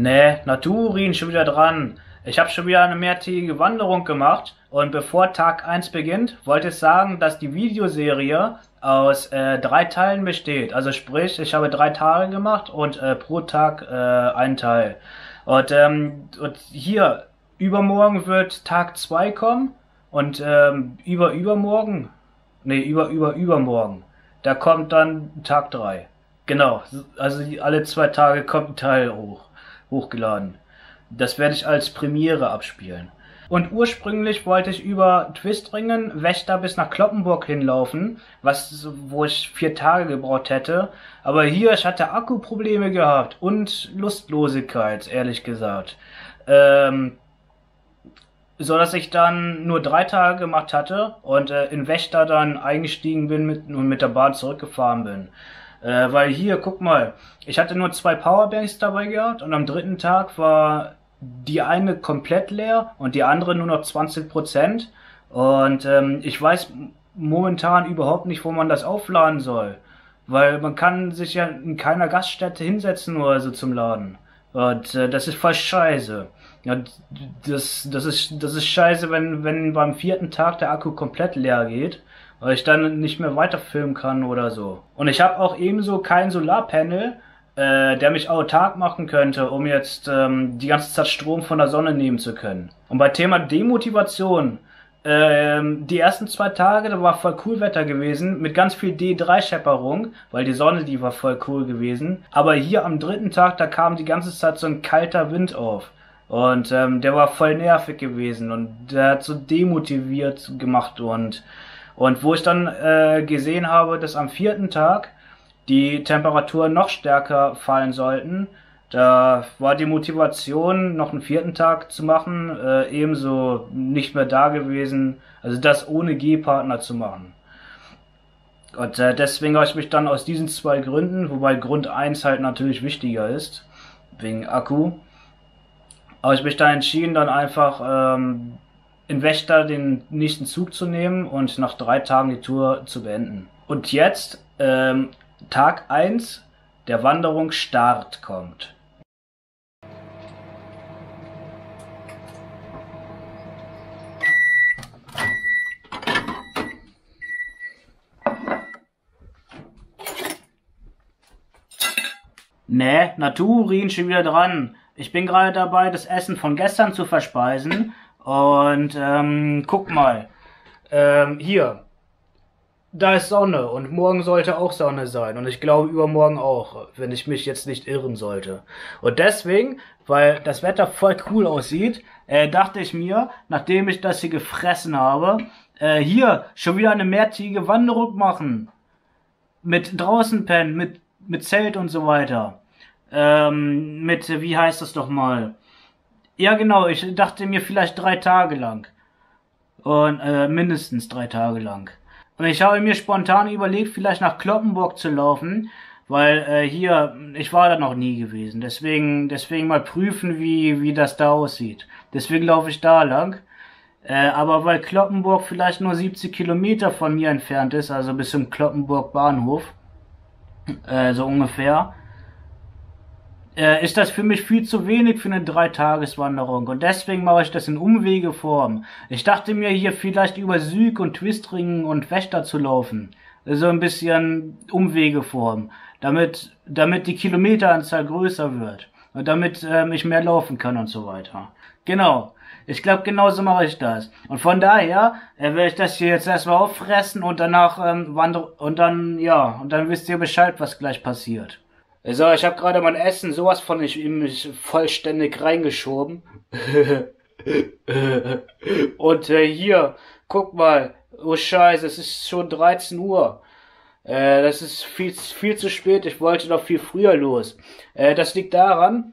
Nee, Naturin schon wieder dran. Ich habe schon wieder eine mehrtägige Wanderung gemacht und bevor Tag 1 beginnt, wollte ich sagen, dass die Videoserie aus äh, drei Teilen besteht. Also sprich, ich habe drei Tage gemacht und äh, pro Tag äh, ein Teil. Und, ähm, und hier, übermorgen wird Tag 2 kommen und ähm, über übermorgen, nee, über über übermorgen, da kommt dann Tag 3. Genau, also alle zwei Tage kommt ein Teil hoch, hochgeladen. Das werde ich als Premiere abspielen. Und ursprünglich wollte ich über Twistringen, Wächter bis nach Kloppenburg hinlaufen, was, wo ich vier Tage gebraucht hätte. Aber hier, ich hatte Akkuprobleme gehabt und Lustlosigkeit, ehrlich gesagt. Ähm, so dass ich dann nur drei Tage gemacht hatte und äh, in Wächter dann eingestiegen bin mit, und mit der Bahn zurückgefahren bin. Äh, weil hier, guck mal, ich hatte nur zwei Powerbanks dabei gehabt und am dritten Tag war die eine komplett leer und die andere nur noch 20 Prozent. Und ähm, ich weiß momentan überhaupt nicht, wo man das aufladen soll. Weil man kann sich ja in keiner Gaststätte hinsetzen oder so zum Laden. Und äh, das ist voll scheiße. Ja, das, das, ist, das ist scheiße, wenn, wenn beim vierten Tag der Akku komplett leer geht, weil ich dann nicht mehr weiterfilmen kann oder so. Und ich habe auch ebenso kein Solarpanel, äh, der mich autark machen könnte, um jetzt ähm, die ganze Zeit Strom von der Sonne nehmen zu können. Und bei Thema Demotivation, ähm, die ersten zwei Tage, da war voll cool Wetter gewesen, mit ganz viel D3-Schepperung, weil die Sonne, die war voll cool gewesen. Aber hier am dritten Tag, da kam die ganze Zeit so ein kalter Wind auf. Und ähm, der war voll nervig gewesen und der hat so demotiviert gemacht und und wo ich dann äh, gesehen habe, dass am vierten Tag die Temperaturen noch stärker fallen sollten. Da war die Motivation, noch einen vierten Tag zu machen, äh, ebenso nicht mehr da gewesen. Also das ohne G-Partner zu machen. Und äh, deswegen habe ich mich dann aus diesen zwei Gründen, wobei Grund 1 halt natürlich wichtiger ist, wegen Akku, habe ich mich dann entschieden, dann einfach ähm, in Wächter den nächsten Zug zu nehmen und nach drei Tagen die Tour zu beenden. Und jetzt ähm, Tag 1 der Wanderung Start kommt. Nee, Naturin schon wieder dran. Ich bin gerade dabei, das Essen von gestern zu verspeisen. Und ähm, guck mal. Ähm, hier, da ist Sonne und morgen sollte auch Sonne sein und ich glaube übermorgen auch, wenn ich mich jetzt nicht irren sollte. Und deswegen, weil das Wetter voll cool aussieht, äh, dachte ich mir, nachdem ich das hier gefressen habe, äh, hier schon wieder eine mehrtägige Wanderung machen. Mit draußen pennen, mit, mit Zelt und so weiter. Ähm, mit, wie heißt das doch mal? Ja genau, ich dachte mir vielleicht drei Tage lang. Und äh, mindestens drei Tage lang. Und ich habe mir spontan überlegt, vielleicht nach Kloppenburg zu laufen, weil äh, hier, ich war da noch nie gewesen. Deswegen, deswegen mal prüfen, wie, wie das da aussieht. Deswegen laufe ich da lang. Äh, aber weil Kloppenburg vielleicht nur 70 Kilometer von mir entfernt ist, also bis zum Kloppenburg Bahnhof, äh, so ungefähr, äh, ist das für mich viel zu wenig für eine Dreitageswanderung. Und deswegen mache ich das in Umwegeform. Ich dachte mir hier vielleicht über Süg und Twistringen und Wächter zu laufen. So ein bisschen Umwegeform. Damit, damit die Kilometeranzahl größer wird. Und damit ähm, ich mehr laufen kann und so weiter. Genau. Ich glaube, genauso mache ich das. Und von daher äh, werde ich das hier jetzt erstmal auffressen und danach ähm, wandern und dann, ja, und dann wisst ihr Bescheid, was gleich passiert. So, ich habe gerade mein Essen sowas von ich, mich vollständig reingeschoben. Und äh, hier, guck mal. Oh Scheiße, es ist schon 13 Uhr. Äh, das ist viel, viel zu spät. Ich wollte noch viel früher los. Äh, das liegt daran,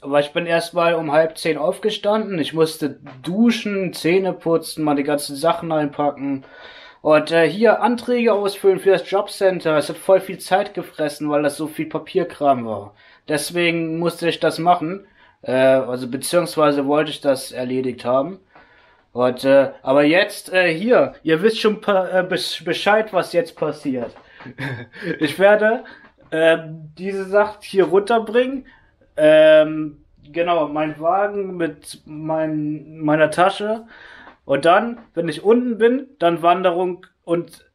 weil ich bin erstmal um halb zehn aufgestanden. Ich musste duschen, Zähne putzen, mal die ganzen Sachen einpacken. Und äh, hier Anträge ausfüllen für das Jobcenter. Es hat voll viel Zeit gefressen, weil das so viel Papierkram war. Deswegen musste ich das machen. Äh, also beziehungsweise wollte ich das erledigt haben. Und, äh, aber jetzt äh, hier, ihr wisst schon äh, Bescheid, was jetzt passiert. ich werde äh, diese Sache hier runterbringen Ähm, genau, mein Wagen mit mein, meiner Tasche. Und dann, wenn ich unten bin, dann Wanderung und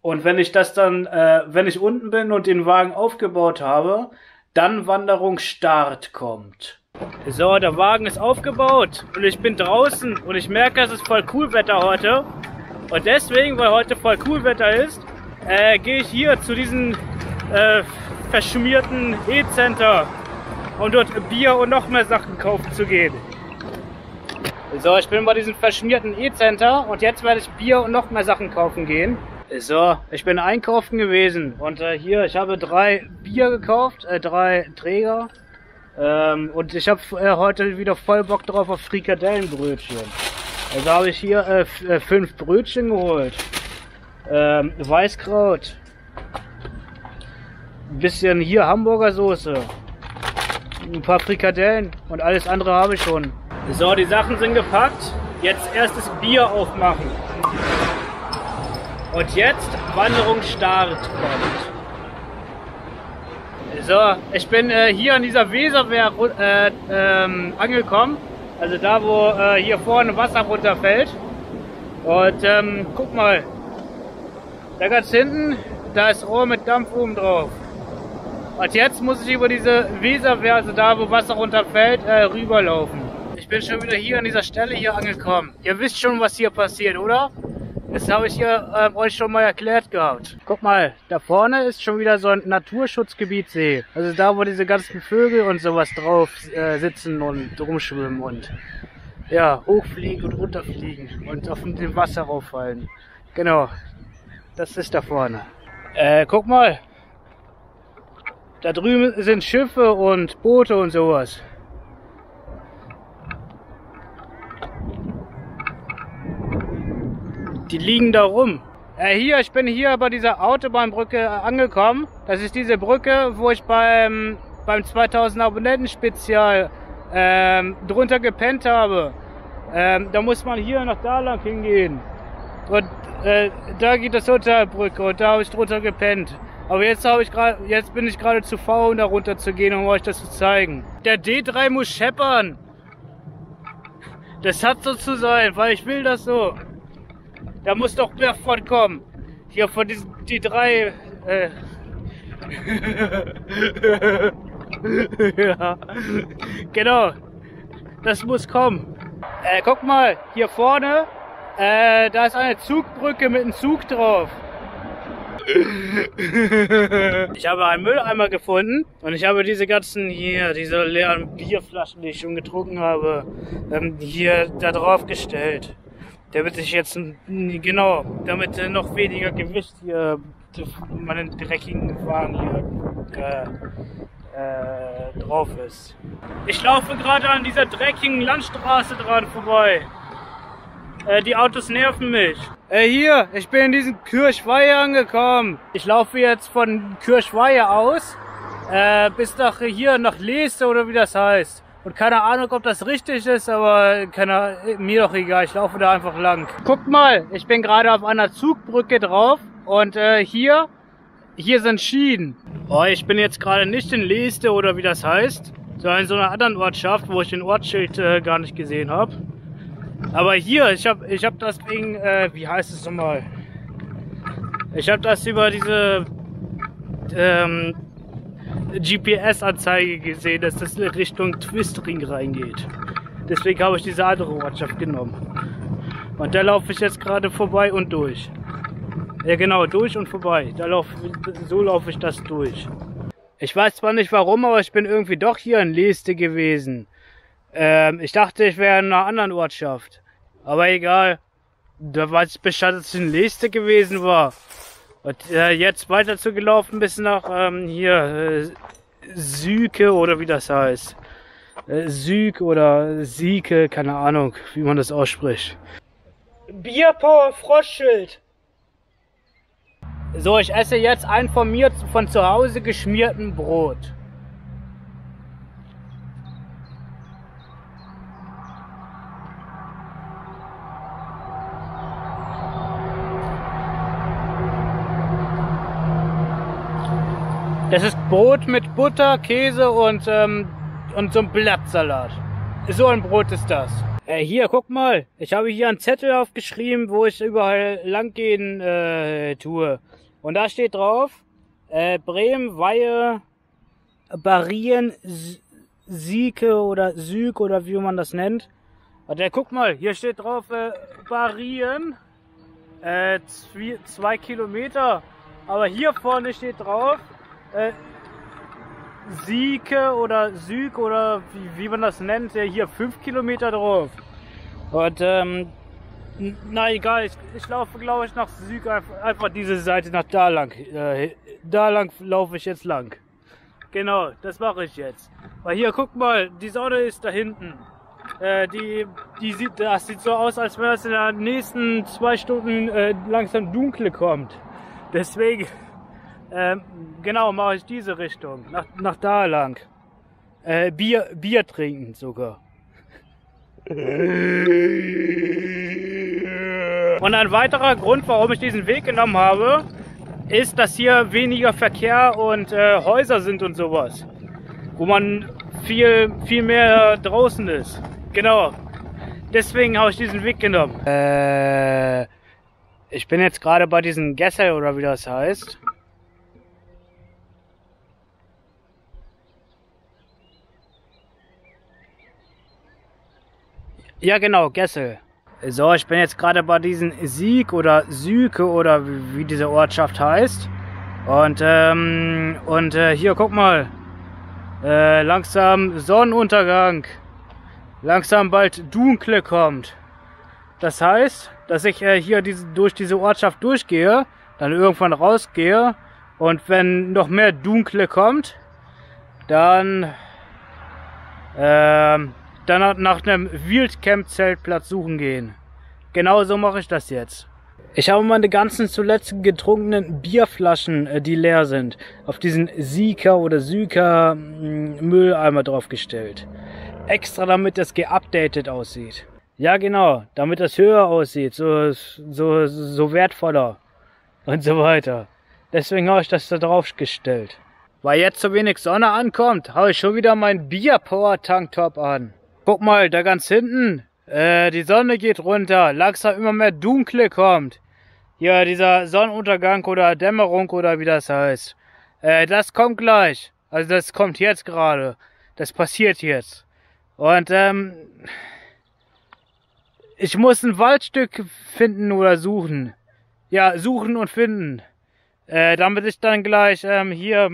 und wenn ich das dann, äh, wenn ich unten bin und den Wagen aufgebaut habe, dann Wanderung Start kommt. So, der Wagen ist aufgebaut und ich bin draußen und ich merke, es ist voll cool Wetter heute. Und deswegen, weil heute voll cool Wetter ist, äh, gehe ich hier zu diesem äh, verschmierten E-Center, um dort Bier und noch mehr Sachen kaufen zu gehen. So, ich bin bei diesem verschmierten E-Center und jetzt werde ich Bier und noch mehr Sachen kaufen gehen. So, ich bin einkaufen gewesen und äh, hier, ich habe drei Bier gekauft, äh, drei Träger. Ähm, und ich habe äh, heute wieder voll Bock drauf auf Frikadellenbrötchen. Also habe ich hier äh, äh, fünf Brötchen geholt. Ähm, Weißkraut. Ein bisschen hier Hamburger Soße. Ein paar Frikadellen und alles andere habe ich schon. So, die Sachen sind gepackt. Jetzt erstes Bier aufmachen. Und jetzt Wanderungsstart kommt. So, ich bin äh, hier an dieser Weserwehr äh, ähm, angekommen. Also da, wo äh, hier vorne Wasser runterfällt. Und ähm, guck mal, da ganz hinten, da ist Rohr mit Dampf oben drauf. Und jetzt muss ich über diese Weserwehr, also da, wo Wasser runterfällt, äh, rüberlaufen. Ich bin schon wieder hier an dieser Stelle hier angekommen. Ihr wisst schon, was hier passiert, oder? Das habe ich hier ähm, euch schon mal erklärt gehabt. Guck mal, da vorne ist schon wieder so ein Naturschutzgebietsee. Also da, wo diese ganzen Vögel und sowas drauf äh, sitzen und rumschwimmen und ja, hochfliegen und runterfliegen und auf dem Wasser rauffallen. Genau, das ist da vorne. Äh, guck mal, da drüben sind Schiffe und Boote und sowas. Die liegen da rum. Äh, hier, ich bin hier bei dieser Autobahnbrücke angekommen. Das ist diese Brücke, wo ich beim, beim 2000 Abonnenten-Spezial ähm, drunter gepennt habe. Ähm, da muss man hier nach da lang hingehen. Und äh, da geht das unter der Brücke und da habe ich drunter gepennt. Aber jetzt ich jetzt bin ich gerade zu faul, um da runter zu gehen, um euch das zu zeigen. Der D3 muss scheppern. Das hat so zu sein, weil ich will das so. Da muss doch mehr von kommen. Hier von diesen, die drei, äh, ja, genau. Das muss kommen. Äh, guck mal, hier vorne, äh, da ist eine Zugbrücke mit einem Zug drauf. Ich habe einen Mülleimer gefunden und ich habe diese ganzen hier, diese leeren Bierflaschen, die ich schon getrunken habe, ähm, hier da drauf gestellt damit ich jetzt, genau, damit noch weniger Gewicht hier meinen dreckigen Wagen hier äh, äh, drauf ist. Ich laufe gerade an dieser dreckigen Landstraße dran vorbei. Äh, die Autos nerven mich. Äh, hier, ich bin in diesen Kirchweihe angekommen. Ich laufe jetzt von Kirchweihe aus äh, bis nach hier, nach Leste oder wie das heißt. Und keine Ahnung, ob das richtig ist, aber keine, mir doch egal, ich laufe da einfach lang. Guckt mal, ich bin gerade auf einer Zugbrücke drauf und äh, hier, hier sind Schienen. Oh, ich bin jetzt gerade nicht in Leste oder wie das heißt, sondern in so einer anderen Ortschaft, wo ich den Ortsschild äh, gar nicht gesehen habe. Aber hier, ich habe ich hab das Ding, äh, wie heißt es nochmal? Ich habe das über diese ähm, GPS-Anzeige gesehen, dass das in Richtung Twistring reingeht. Deswegen habe ich diese andere Ortschaft genommen. Und da laufe ich jetzt gerade vorbei und durch. Ja genau, durch und vorbei. Da lauf, so laufe ich das durch. Ich weiß zwar nicht warum, aber ich bin irgendwie doch hier in Leste gewesen. Ähm, ich dachte, ich wäre in einer anderen Ortschaft. Aber egal. Da weiß ich Bescheid, dass ich in Leste gewesen war. Und äh, jetzt weiter zu gelaufen bis nach ähm, hier äh, Süke oder wie das heißt. Äh, Süg oder Sieke, keine Ahnung, wie man das ausspricht. Bierpower Froschschild. So, ich esse jetzt ein von mir von zu Hause geschmierten Brot. Das ist Brot mit Butter, Käse und ähm, und so ein Blattsalat. So ein Brot ist das. Äh, hier, guck mal. Ich habe hier einen Zettel aufgeschrieben, wo ich überall langgehen äh, tue. Und da steht drauf, äh, Bremen, Weihe, Barien, Sieke oder Süg oder wie man das nennt. Warte, guck mal, hier steht drauf, äh, Barien, äh, zwei Kilometer. Aber hier vorne steht drauf, äh, Sieke oder Süg oder wie, wie man das nennt, hier fünf Kilometer drauf. Und ähm, na egal, ich, ich laufe glaube ich nach Süg einfach, einfach diese Seite nach da lang. Äh, da lang laufe ich jetzt lang. Genau, das mache ich jetzt. Weil hier, guck mal, die Sonne ist da hinten. Äh, die, die sieht, das sieht so aus, als wenn es in den nächsten zwei Stunden äh, langsam dunkel kommt. Deswegen ähm, genau, mache ich diese Richtung. Nach, nach da lang. Äh, Bier, Bier trinken sogar. Und ein weiterer Grund, warum ich diesen Weg genommen habe, ist, dass hier weniger Verkehr und äh, Häuser sind und sowas. Wo man viel, viel mehr draußen ist. Genau. Deswegen habe ich diesen Weg genommen. Äh, ich bin jetzt gerade bei diesem Gessel oder wie das heißt. Ja, genau, Gessel. So, ich bin jetzt gerade bei diesem Sieg oder Süke oder wie, diese Ortschaft heißt. Und, ähm, und äh, hier, guck mal. Äh, langsam Sonnenuntergang. Langsam bald Dunkle kommt. Das heißt, dass ich äh, hier diese, durch diese Ortschaft durchgehe, dann irgendwann rausgehe und wenn noch mehr Dunkle kommt, dann ähm, dann nach einem Wildcamp-Zeltplatz suchen gehen. Genau so mache ich das jetzt. Ich habe meine ganzen zuletzt getrunkenen Bierflaschen, äh, die leer sind, auf diesen Sika oder Syka mm, Mülleimer draufgestellt. Extra damit das geupdatet aussieht. Ja genau, damit das höher aussieht, so, so, so wertvoller und so weiter. Deswegen habe ich das da drauf gestellt. Weil jetzt so wenig Sonne ankommt, habe ich schon wieder meinen Bier-Power-Tanktop an. Guck mal, da ganz hinten, äh, die Sonne geht runter, langsam immer mehr Dunkle kommt. Ja, dieser Sonnenuntergang oder Dämmerung oder wie das heißt. Äh, das kommt gleich. Also das kommt jetzt gerade. Das passiert jetzt. Und ähm, ich muss ein Waldstück finden oder suchen. Ja, suchen und finden. Äh, damit ich dann gleich ähm, hier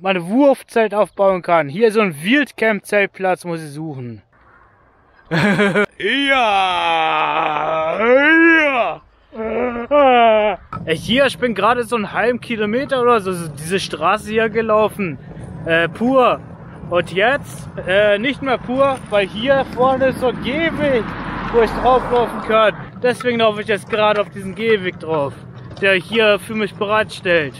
mein Wurfzelt aufbauen kann. Hier so ein Wildcamp-Zeltplatz muss ich suchen. ja! Ja! Hier, ich bin gerade so einen halben Kilometer oder so diese Straße hier gelaufen. Äh, pur. Und jetzt äh, nicht mehr pur, weil hier vorne ist so ein Gehweg, wo ich drauflaufen kann. Deswegen laufe ich jetzt gerade auf diesen Gehweg drauf, der hier für mich bereitstellt.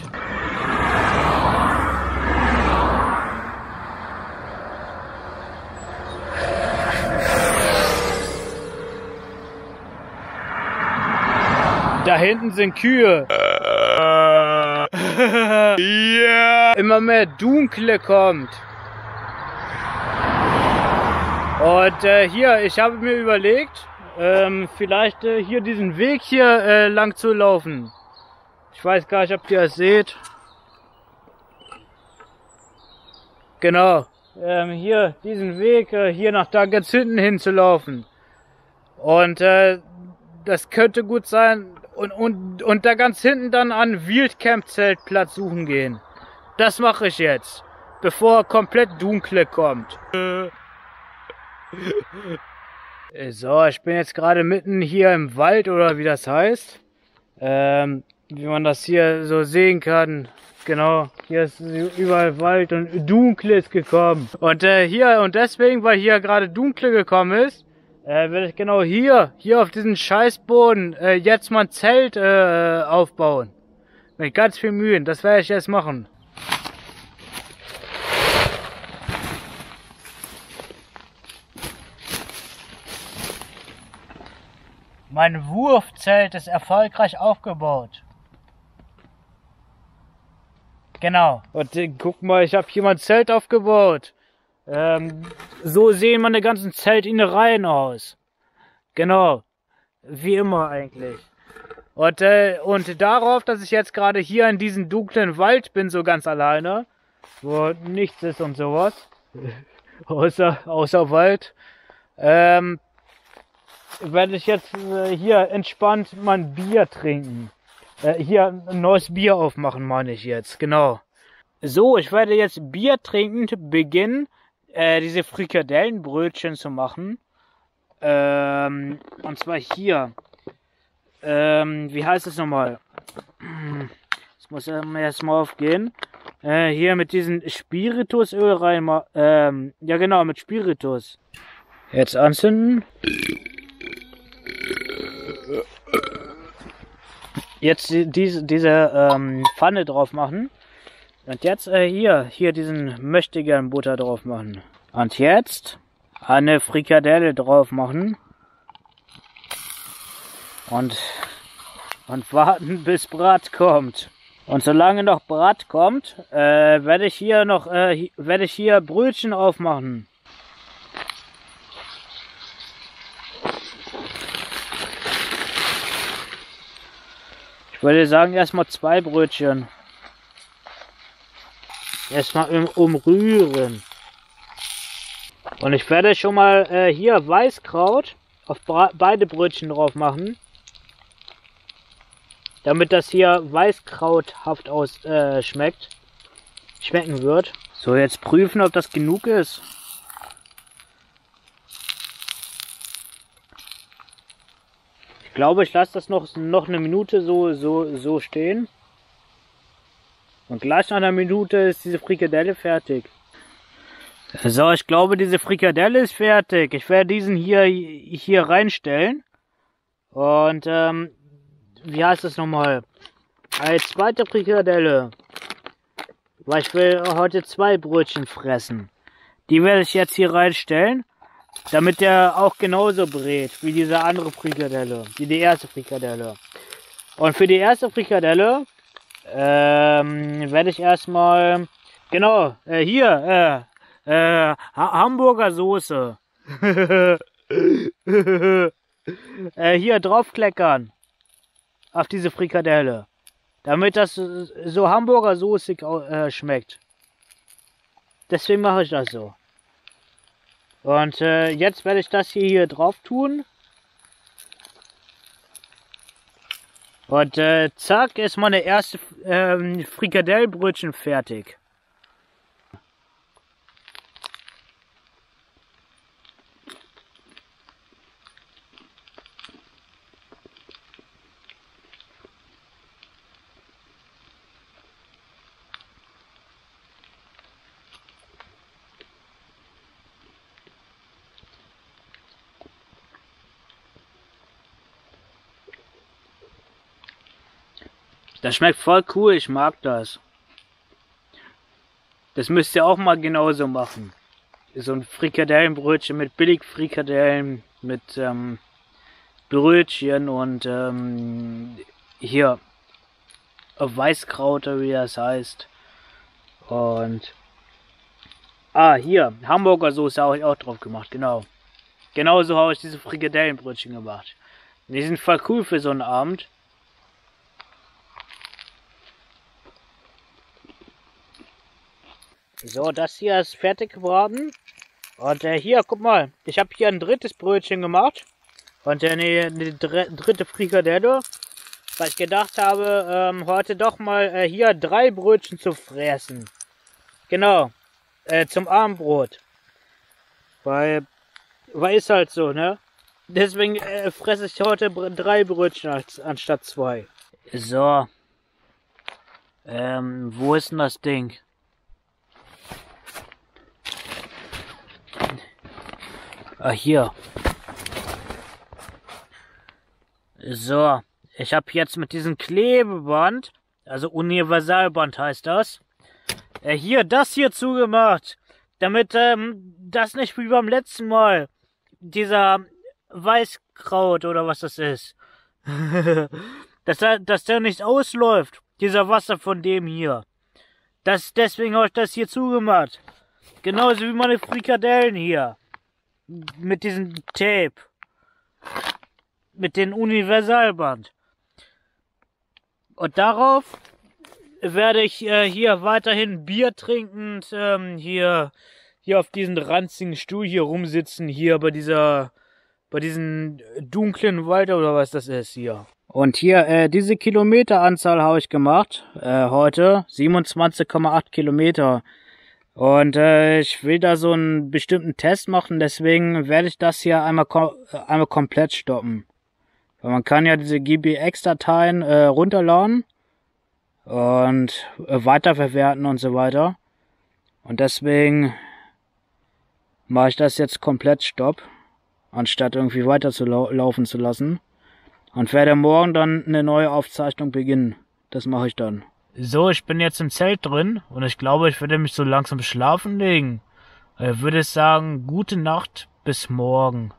Da hinten sind Kühe. yeah. Immer mehr Dunkle kommt. Und äh, hier, ich habe mir überlegt, ähm, vielleicht äh, hier diesen Weg hier äh, lang zu laufen. Ich weiß gar nicht, ob ihr das seht. Genau. Ähm, hier diesen Weg äh, hier nach da ganz hinten hinzulaufen. Und äh, das könnte gut sein, und, und, und da ganz hinten dann an Wildcamp-Zeltplatz suchen gehen. Das mache ich jetzt, bevor komplett dunkle kommt. So, ich bin jetzt gerade mitten hier im Wald oder wie das heißt. Ähm, wie man das hier so sehen kann. Genau, hier ist überall Wald und Dunkle ist gekommen. Und äh, hier, und deswegen, weil hier gerade Dunkle gekommen ist, äh, werde ich genau hier, hier auf diesem Scheißboden, äh, jetzt mal ein Zelt äh, aufbauen. Mit ganz viel Mühen, das werde ich jetzt machen. Mein Wurfzelt ist erfolgreich aufgebaut. Genau. Und äh, guck mal, ich habe hier mein Zelt aufgebaut. Ähm, so sehen meine ganzen Zeltinnereien aus. Genau. Wie immer eigentlich. Und, äh, und darauf, dass ich jetzt gerade hier in diesem dunklen Wald bin, so ganz alleine, wo nichts ist und sowas, außer, außer Wald, ähm, werde ich jetzt äh, hier entspannt mein Bier trinken. Äh, hier ein neues Bier aufmachen, meine ich jetzt, genau. So, ich werde jetzt Bier trinkend beginnen, äh, diese Frikadellenbrötchen zu machen. Ähm, und zwar hier. Ähm, wie heißt es nochmal? Das muss erstmal aufgehen. Äh, hier mit diesem Spiritusöl rein. Ähm, ja genau, mit Spiritus. Jetzt anzünden. Jetzt diese, diese ähm, Pfanne drauf machen. Und jetzt äh, hier, hier diesen möchtegern Butter drauf machen. Und jetzt eine Frikadelle drauf machen. Und, und warten, bis Brat kommt. Und solange noch Brat kommt, äh, werde ich hier noch, äh, werde ich hier Brötchen aufmachen. Ich würde sagen, erstmal zwei Brötchen. Erstmal umrühren. Und ich werde schon mal äh, hier Weißkraut auf beide Brötchen drauf machen. Damit das hier weißkrauthaft aus äh, schmeckt. Schmecken wird. So, jetzt prüfen, ob das genug ist. Ich glaube, ich lasse das noch, noch eine Minute so, so, so stehen. Und gleich nach einer Minute ist diese Frikadelle fertig. So, ich glaube, diese Frikadelle ist fertig. Ich werde diesen hier, hier reinstellen. Und, ähm, wie heißt das nochmal? Eine zweite Frikadelle. Weil ich will heute zwei Brötchen fressen. Die werde ich jetzt hier reinstellen. Damit der auch genauso brät wie diese andere Frikadelle. Wie die erste Frikadelle. Und für die erste Frikadelle ähm, werde ich erstmal, genau, äh, hier, äh, äh, ha Hamburger Soße. äh, hier draufkleckern. Auf diese Frikadelle. Damit das so Hamburger Soßig äh, schmeckt. Deswegen mache ich das so. Und äh, jetzt werde ich das hier, hier drauf tun. Und äh, zack, ist meine erste ähm, Frikadellbrötchen fertig. Das schmeckt voll cool, ich mag das. Das müsst ihr auch mal genauso machen. So ein Frikadellenbrötchen mit Billigfrikadellen, mit ähm, Brötchen und ähm, hier Weißkrauter, wie das heißt. Und ah, hier, Hamburger Soße habe ich auch drauf gemacht, genau. Genauso habe ich diese Frikadellenbrötchen gemacht. Die sind voll cool für so einen Abend. So, das hier ist fertig geworden. Und äh, hier, guck mal, ich habe hier ein drittes Brötchen gemacht. Und äh, eine, eine dritte Frikadelle. Weil ich gedacht habe, ähm, heute doch mal äh, hier drei Brötchen zu fressen. Genau, äh, zum Abendbrot. Weil, weil ist halt so, ne? Deswegen äh, fresse ich heute drei Brötchen als, anstatt zwei. So. Ähm, wo ist denn das Ding? Ah, hier. So, ich habe jetzt mit diesem Klebeband, also Universalband heißt das, äh, hier das hier zugemacht, damit ähm, das nicht wie beim letzten Mal dieser Weißkraut oder was das ist, dass, er, dass der nicht ausläuft, dieser Wasser von dem hier. Das, deswegen habe ich das hier zugemacht. Genauso wie meine Frikadellen hier. Mit diesem Tape. Mit dem Universalband. Und darauf werde ich äh, hier weiterhin Bier trinkend ähm, hier hier auf diesem ranzigen Stuhl hier rumsitzen hier bei dieser bei diesem dunklen Wald oder was das ist hier. Und hier äh, diese Kilometeranzahl habe ich gemacht äh, heute 27,8 Kilometer. Und äh, ich will da so einen bestimmten Test machen, deswegen werde ich das hier einmal, kom einmal komplett stoppen. Weil man kann ja diese GBX-Dateien äh, runterladen und äh, weiterverwerten und so weiter. Und deswegen mache ich das jetzt komplett stopp, anstatt irgendwie weiter zu lau laufen zu lassen. Und werde morgen dann eine neue Aufzeichnung beginnen. Das mache ich dann. So, ich bin jetzt im Zelt drin und ich glaube, ich werde mich so langsam schlafen legen. Ich würde sagen, gute Nacht, bis morgen.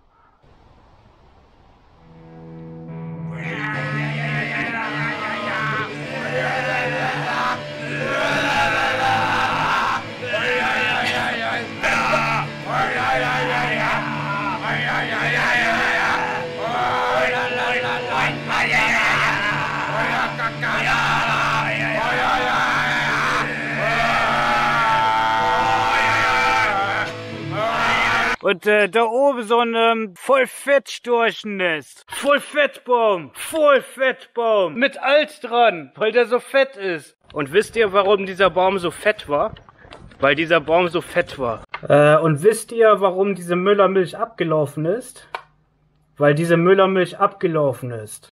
Und äh, da oben so ein ähm, Vollfettstorchennest. Vollfettbaum. Vollfettbaum. Mit Alt dran, weil der so fett ist. Und wisst ihr, warum dieser Baum so fett war? Weil dieser Baum so fett war. Äh, und wisst ihr, warum diese Müllermilch abgelaufen ist? Weil diese Müllermilch abgelaufen ist.